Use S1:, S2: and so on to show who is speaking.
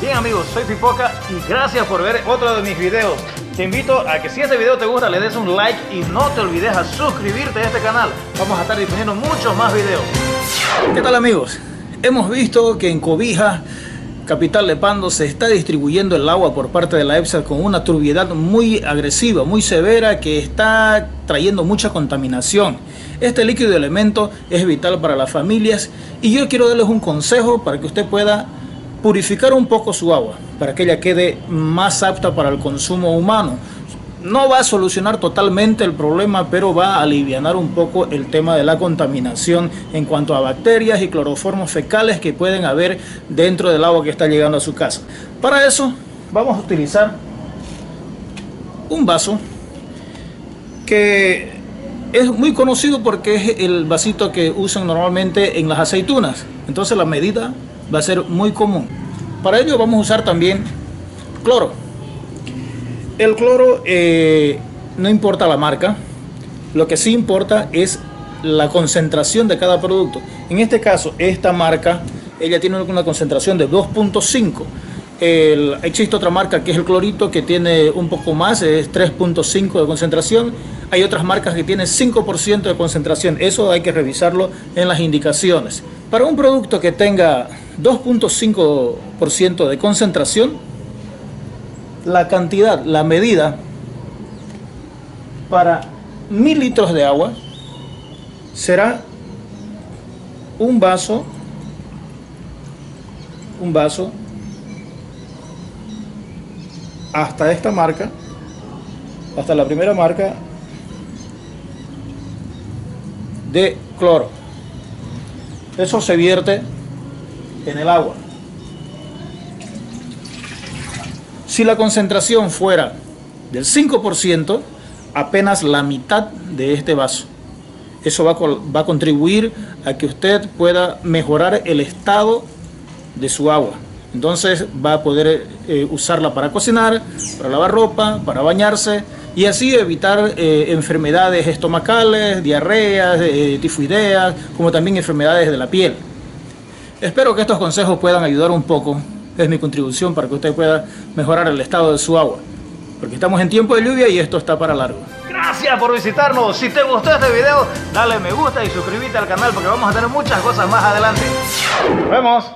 S1: Bien amigos, soy Pipoca y gracias por ver otro de mis videos. Te invito a que si este video te gusta le des un like y no te olvides a suscribirte a este canal. Vamos a estar difundiendo muchos más videos. ¿Qué tal amigos? Hemos visto que en Cobija, capital de Pando, se está distribuyendo el agua por parte de la EPSA con una turbiedad muy agresiva, muy severa, que está trayendo mucha contaminación. Este líquido elemento es vital para las familias y yo quiero darles un consejo para que usted pueda purificar un poco su agua, para que ella quede más apta para el consumo humano. No va a solucionar totalmente el problema, pero va a aliviar un poco el tema de la contaminación en cuanto a bacterias y cloroformos fecales que pueden haber dentro del agua que está llegando a su casa. Para eso vamos a utilizar un vaso que es muy conocido porque es el vasito que usan normalmente en las aceitunas. Entonces la medida va a ser muy común. Para ello vamos a usar también cloro. El cloro eh, no importa la marca, lo que sí importa es la concentración de cada producto. En este caso, esta marca, ella tiene una concentración de 2.5. existe otra marca que es el clorito que tiene un poco más, es 3.5 de concentración. Hay otras marcas que tienen 5% de concentración. Eso hay que revisarlo en las indicaciones. Para un producto que tenga 2.5% de concentración, la cantidad, la medida para mil litros de agua será un vaso, un vaso hasta esta marca, hasta la primera marca de cloro. Eso se vierte en el agua. Si la concentración fuera del 5%, apenas la mitad de este vaso. Eso va, va, a contribuir a que usted pueda mejorar el estado de su agua. Entonces va a poder eh, usarla para cocinar, para lavar ropa, para bañarse y así evitar eh, enfermedades estomacales, diarreas, eh, tifoideas, como también enfermedades de la piel. Espero que estos consejos puedan ayudar un poco. Es mi contribución para que usted pueda mejorar el estado de su agua. Porque estamos en tiempo de lluvia y esto está para largo. Gracias por visitarnos. Si te gustó este video, dale me gusta y suscríbete al canal porque vamos a tener muchas cosas más adelante. Nos vemos.